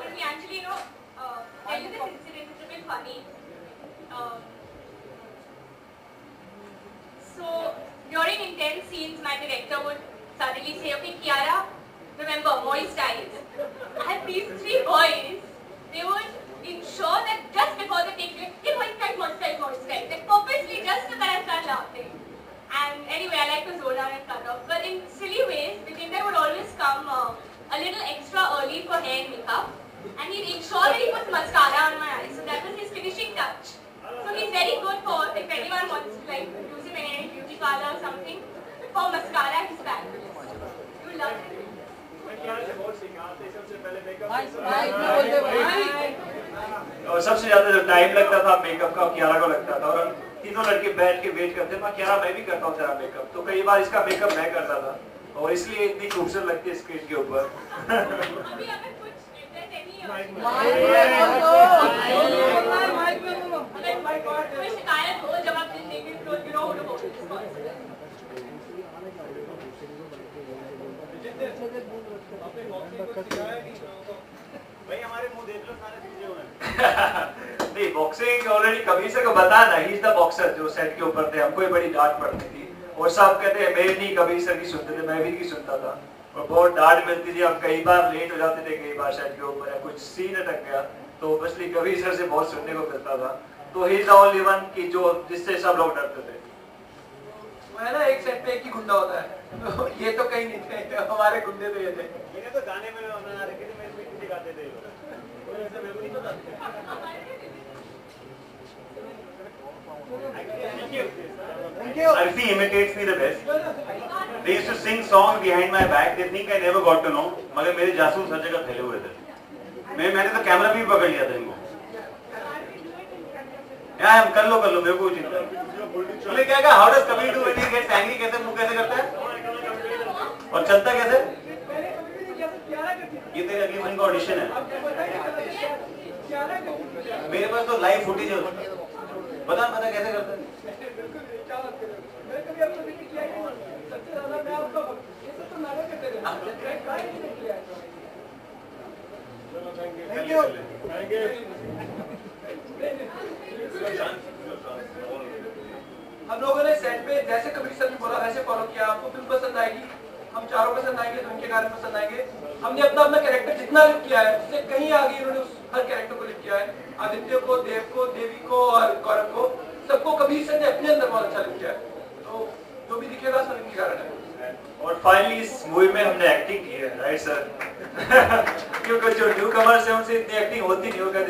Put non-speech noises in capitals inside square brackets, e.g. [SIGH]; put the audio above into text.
but we actually, you know, uh, tell you this incident, it's a bit funny. Um, so, during intense scenes, my director would suddenly say, okay, Kiara, remember, moisturize. [LAUGHS] And these three boys, or something, for mascara, he's fabulous. You love him. और सबसे ज़्यादा जो time लगता था makeup का कियारा को लगता था। और हम तीनों लड़के बैठ के वेट करते मैं कियारा मैं भी करता हूँ तेरा मेकअप तो कई बार इसका मेकअप मैं करता था। और इसलिए इतनी खूबसूरत लगती है स्क्रीन के ऊपर अभी अगर कुछ if there's any, uh, अगर कोई शिकायत हो जब आप दिन देंगे तो you know who to hold responsible. भाई हमारे मुँह देख लो सारे सीधे हुए हैं [LAUGHS] नहीं बॉक्सिंग ऑलरेडी कबीर से को बता ना ही द बॉक्सर जो सेट के ऊपर थे, हमको ही बड़ी डांट पड़ती थी। और सब कहते हैं मैं नहीं कबीर सर की सुनते थे, मैं भी नहीं सुनता था। और बहुत डांट मिलती थी, हम कई बार लेट हो जाते थे, कई बार सेट के ऊपर कुछ सीन अटक गया तो ऑब्वियसली कबीर सर से बहुत सुनने को मिलता था। तो ही ओनली वन की जो, जिससे सब लोग डरते थे। मैं ना एक सेट पे एक ही गुंडा होता है। तो ये तो कहीं नहीं थे हमारे गुंडे तो ये थे। इन्हें तो गाने में बना रखे थे मेरे पीछे गाते थे। पता Arfi imitates me the best. They used to sing song behind my back. They think I never got to know. मगर मेरे जासूस हर जगह फैले हुए थे। मैं मैंने तो कैमरा भी पकड़ लिया था इनको। यार हम कर लो कर लो मेरे को चिंता बोले, क्या कहा how does coming to when he gets कैसे, मुँह कैसे करता है? और चलता कैसे? ये तेरे अगली फ़िल्म का ऑडिशन है। मेरे पास तो लाइव फुटेज है बता बता, कैसे करता है? थैंक यू हम लोगों ने सेट पे जैसे कबीर सर ने बोला वैसे फॉलो किया, आपको फ़िल्म पसंद आएगी, हम चारों पसंद आएँगे तो उनके गाने पसंद आएँगे। हमने अपना अपना कैरेक्टर जितना लिख किया है, उससे कहीं आगे इन्होंने हर कैरेक्टर को लिख किया है। आदित्य को, देव को, देवी को और गौरव को, सबको कबीर सर ने अपने अंदर बहुत अच्छा लिख किया है। तो जो भी दिखेगा, सब इनके कारण है। और फाइनली इस मूवी में हमने एक्टिंग की है राइट सर [LAUGHS] क्योंकि जो न्यू कमर्स है, उनसे इतनी एक्टिंग होती नहीं होगा।